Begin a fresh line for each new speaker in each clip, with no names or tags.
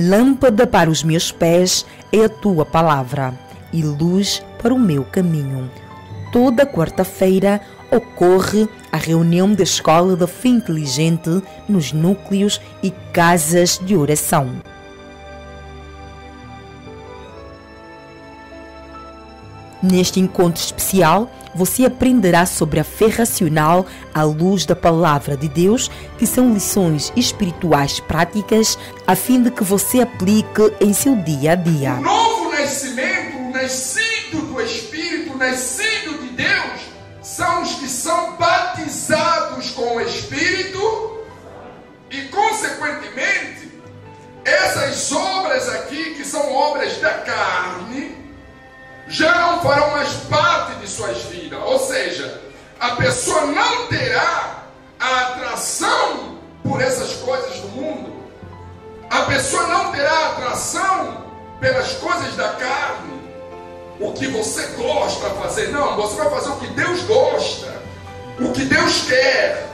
Lâmpada para os meus pés é a tua palavra e luz para o meu caminho. Toda quarta-feira ocorre a reunião da Escola da Fé Inteligente nos núcleos e casas de oração. Neste encontro especial, você aprenderá sobre a fé racional à luz da palavra de Deus, que são lições espirituais práticas, a fim de que você aplique em seu dia a dia.
O novo nascimento, o nascido do Espírito, nascido de Deus, são os que são batizados com o Espírito e, consequentemente, essas obras aqui, que são obras da carne, já não farão mais parte suas vidas. Ou seja, a pessoa não terá a atração por essas coisas do mundo. A pessoa não terá atração pelas coisas da carne. O que você gosta de fazer. Não, você vai fazer o que Deus gosta. O que Deus quer.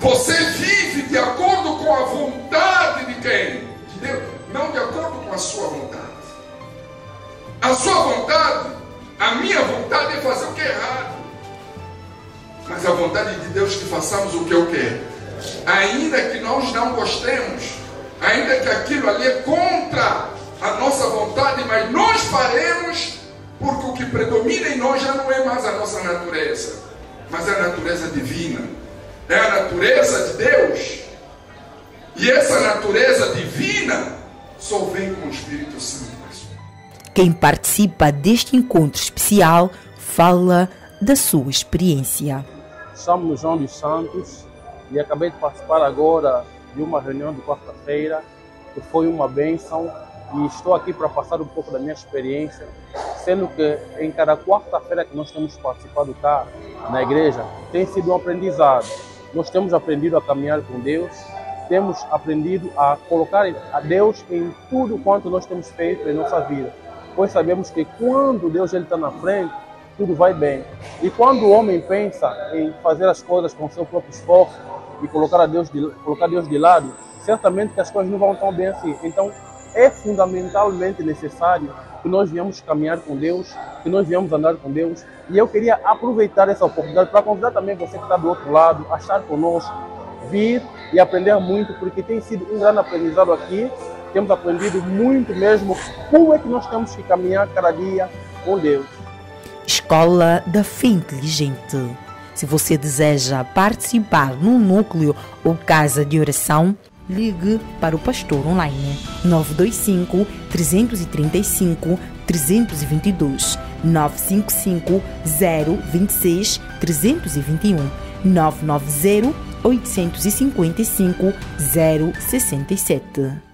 Você vive de acordo com a vontade de quem? De Deus. Não de acordo com a sua vontade. A sua vontade, a minha vontade é fazer o que é errado. Mas a vontade de Deus é que façamos o que eu quero. Ainda que nós não gostemos, ainda que aquilo ali é contra a nossa vontade, mas nós faremos, porque o que predomina em nós já não é mais a nossa natureza, mas a natureza divina. É a natureza de Deus. E essa natureza divina só vem com o Espírito Santo.
Quem participa deste encontro especial fala da sua experiência.
Chamo-me João dos Santos e acabei de participar agora de uma reunião de quarta-feira que foi uma bênção e estou aqui para passar um pouco da minha experiência, sendo que em cada quarta-feira que nós temos participado cá na igreja tem sido um aprendizado. Nós temos aprendido a caminhar com Deus, temos aprendido a colocar a Deus em tudo quanto nós temos feito em nossa vida pois sabemos que quando Deus está na frente, tudo vai bem. E quando o homem pensa em fazer as coisas com seu próprio esforço e colocar, a Deus de, colocar Deus de lado, certamente que as coisas não vão tão bem assim. Então, é fundamentalmente necessário que nós venhamos caminhar com Deus, que nós venhamos andar com Deus. E eu queria aproveitar essa oportunidade para convidar também você que está do outro lado a estar conosco, vir e aprender muito, porque tem sido um grande aprendizado aqui temos aprendido muito mesmo como é que nós temos que caminhar cada dia com Deus.
Escola da Fé Inteligente. Se você deseja participar num núcleo ou casa de oração, ligue para o pastor online 925 335 322 955 026 321 990 855 067